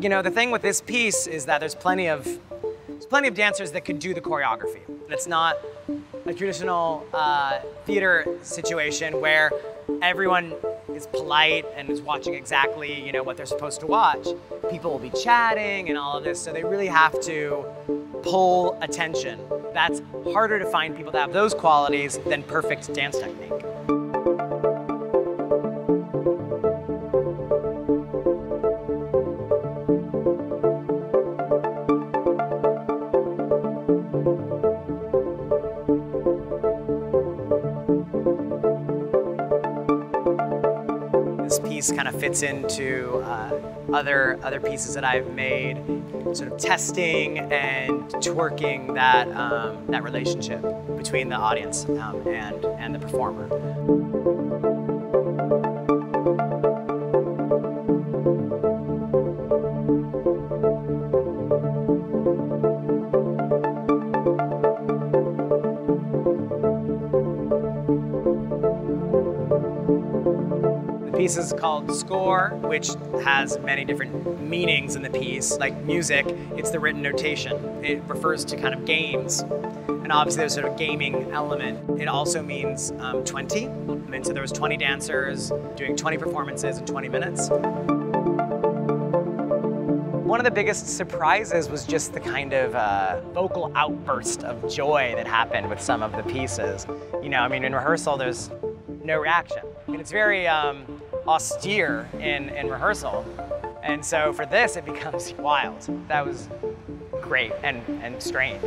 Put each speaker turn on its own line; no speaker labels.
You know, the thing with this piece is that there's plenty of there's plenty of dancers that could do the choreography. It's not a traditional uh, theater situation where everyone is polite and is watching exactly you know what they're supposed to watch. People will be chatting and all of this, so they really have to pull attention. That's harder to find people that have those qualities than perfect dance technique. This piece kind of fits into uh, other other pieces that I've made, sort of testing and twerking that um, that relationship between the audience um, and and the performer. Piece is called Score, which has many different meanings in the piece. Like music, it's the written notation. It refers to kind of games. And obviously there's sort of gaming element. It also means um, 20. And so there was 20 dancers doing 20 performances in 20 minutes. One of the biggest surprises was just the kind of uh, vocal outburst of joy that happened with some of the pieces. You know, I mean, in rehearsal, there's no reaction. Mean, it's very um, austere in, in rehearsal. And so for this, it becomes wild. That was great and, and strange.